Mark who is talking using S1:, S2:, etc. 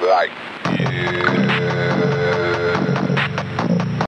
S1: like, yeah.